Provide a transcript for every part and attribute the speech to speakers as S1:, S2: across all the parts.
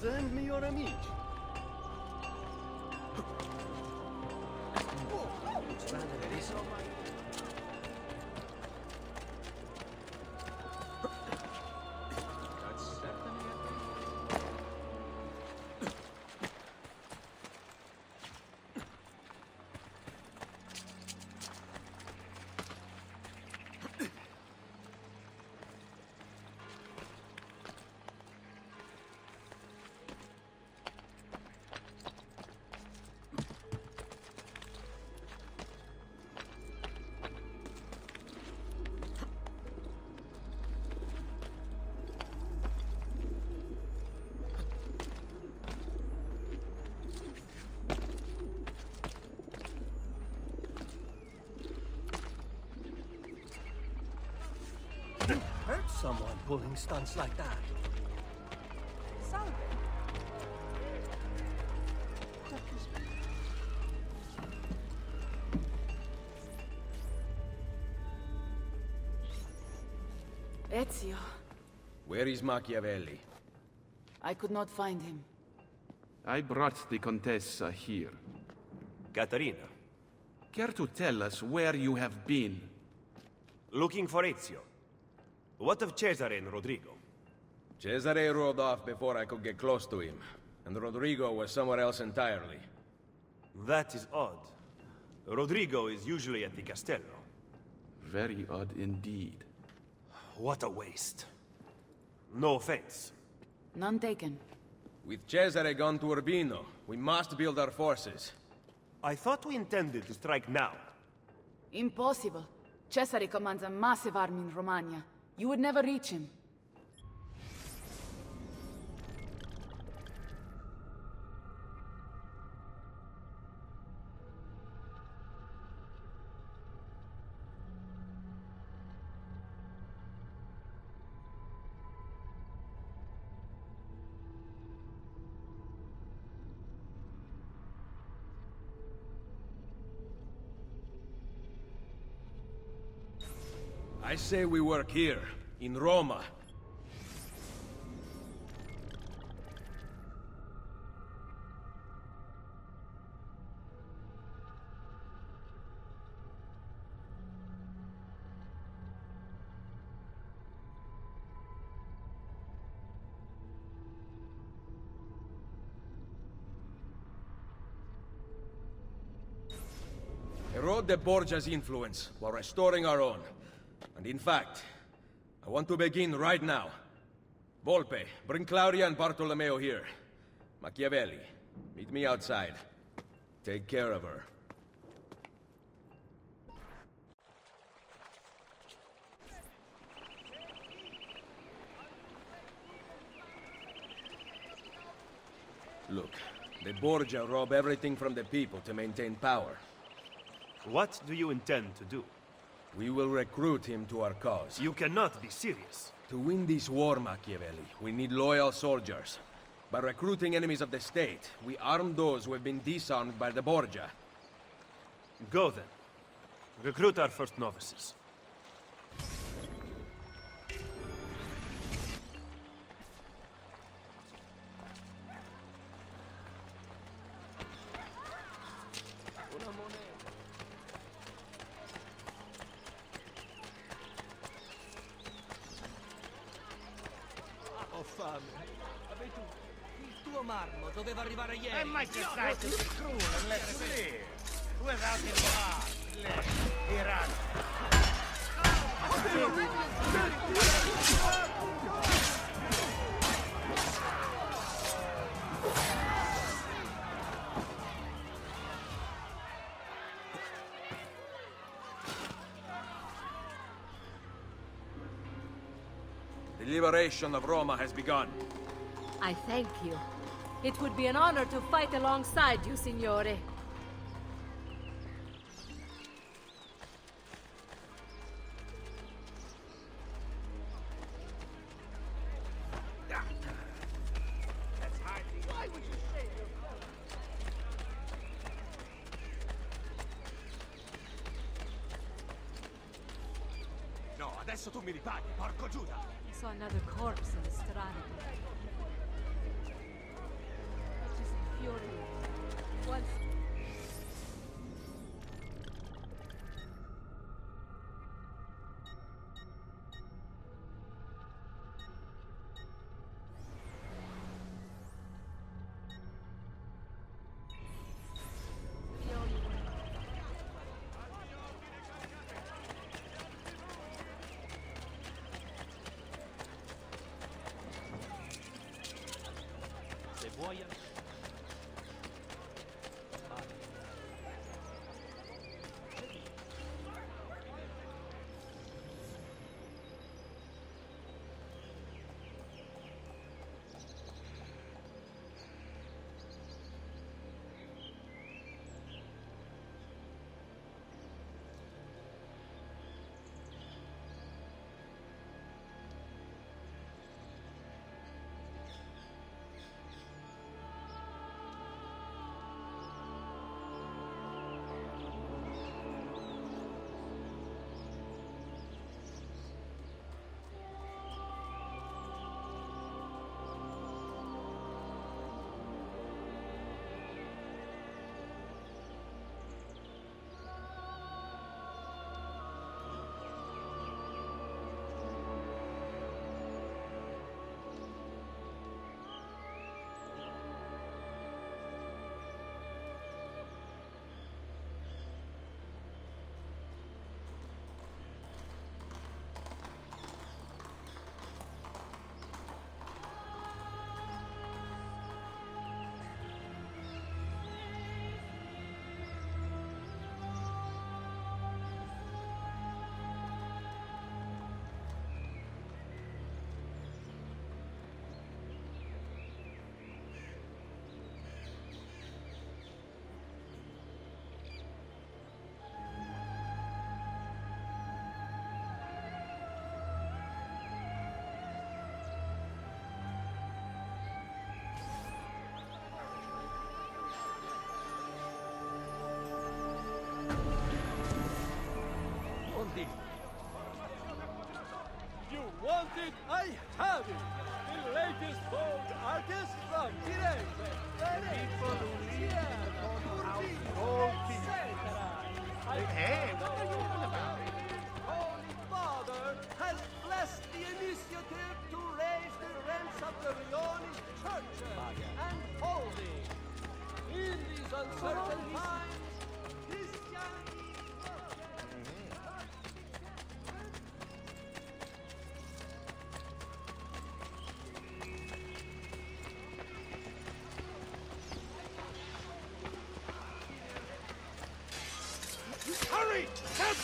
S1: Send me your amici. Hurt someone pulling stunts like that.
S2: Salve.
S3: Ezio,
S4: Where is Machiavelli?
S3: I could not find him.
S5: I brought the Contessa here.
S1: Caterina,
S5: Care to tell us where you have been?
S1: looking for Ezio. What of Cesare and Rodrigo?
S4: Cesare rode off before I could get close to him, and Rodrigo was somewhere else entirely.
S1: That is odd. Rodrigo is usually at the Castello.
S5: Very odd indeed.
S1: What a waste. No offense.
S3: None taken.
S4: With Cesare gone to Urbino, we must build our forces.
S1: I thought we intended to strike now.
S3: Impossible. Cesare commands a massive army in Romagna. You would never reach him.
S4: I say we work here, in Roma. Erode the Borgia's influence while restoring our own. And in fact, I want to begin right now. Volpe, bring Claudia and Bartolomeo here. Machiavelli, meet me outside. Take care of her. Look, the Borgia rob everything from the people to maintain power.
S1: What do you intend to do?
S4: We will recruit him to our cause.
S1: You cannot be serious.
S4: To win this war, Machiavelli, we need loyal soldiers. By recruiting enemies of the state, we arm those who have been disarmed by the Borgia.
S1: Go then. Recruit our first novices.
S6: Tuo marmo doveva arrivare ieri.
S7: Eh, e mai c'è stato il crudo, let's lì. Without the blood, Iran.
S4: The liberation of Roma has begun.
S2: I thank you. It would be an honor to fight alongside you, Signore.
S7: No, adesso tu mi ripaghi, porco Giuda.
S2: I saw another corpse in the strada. Fiori.
S1: It? I have it. The latest Vogue artist from Firenze. People who live Hey, what are you on about? Holy Father has blessed the initiative to raise the rents of the Rioni's churches and holding. In these uncertain times,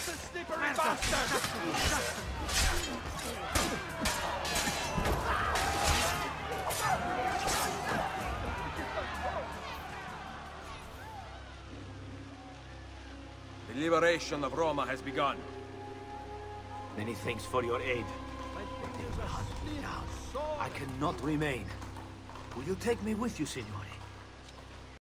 S4: The liberation of Roma has begun.
S8: Many thanks for your aid. I cannot remain. Will you take me with you, Signore?